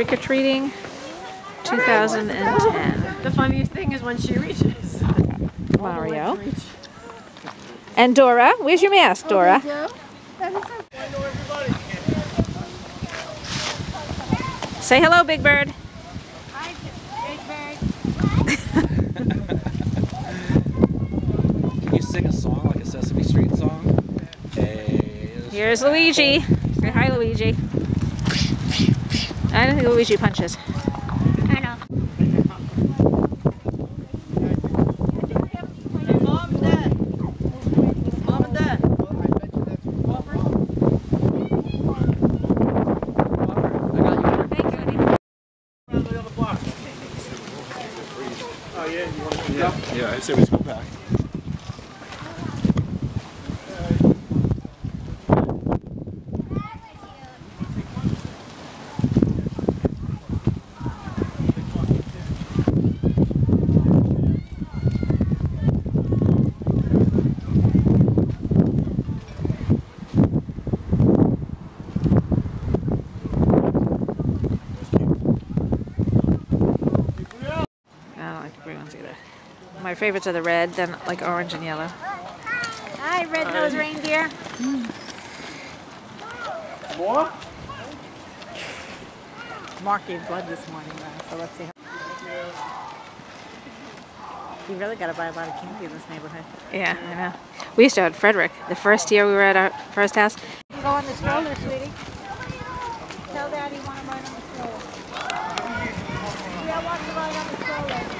Trick-or-treating 2010. The funniest thing is when she reaches. Mario. And Dora. Where's your mask, Dora? Say hello, Big Bird. Hi, Can you sing a song like a Sesame Street song? Hey, Here's Luigi. Say hi, Luigi. I don't think Luigi punches. I know. Mom and Dad. Yeah, I say we go back. I don't like the green ones either. My favorites are the red, then like orange and yellow. Hi, red-nosed reindeer. More? Mark gave blood this morning, though, so let's see. How... You really got to buy a lot of candy in this neighborhood. Yeah, I know. We used to have Frederick. The first year we were at our first house, Go on the stroller, sweetie. Tell Daddy you want to ride on the stroller. Yeah, I want to ride on the stroller.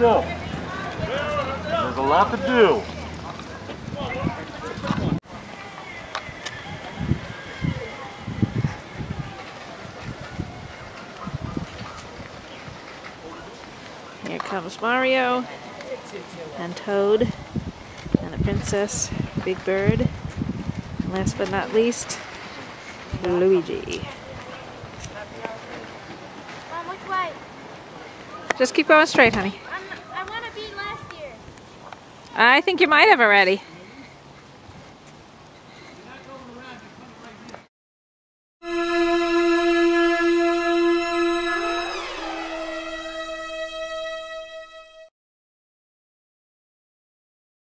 Let's. There's a lot to do. here comes Mario and Toad and the princess, Big Bird. And last but not least, Luigi. Just keep going straight, honey. I'm, I want to be last year. I think you might have already.